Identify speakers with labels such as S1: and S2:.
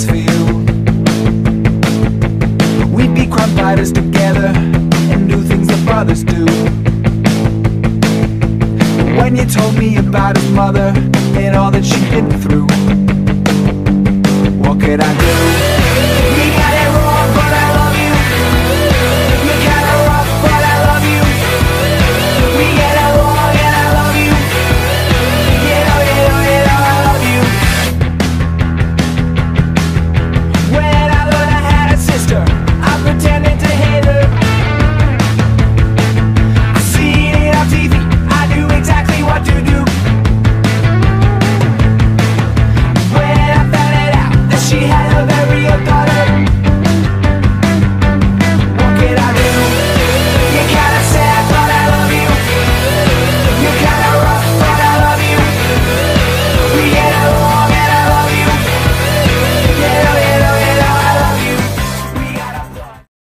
S1: hands for you We'd be crime fighters together And do things that brothers do When you told me about his mother And all that she'd been through What could I do?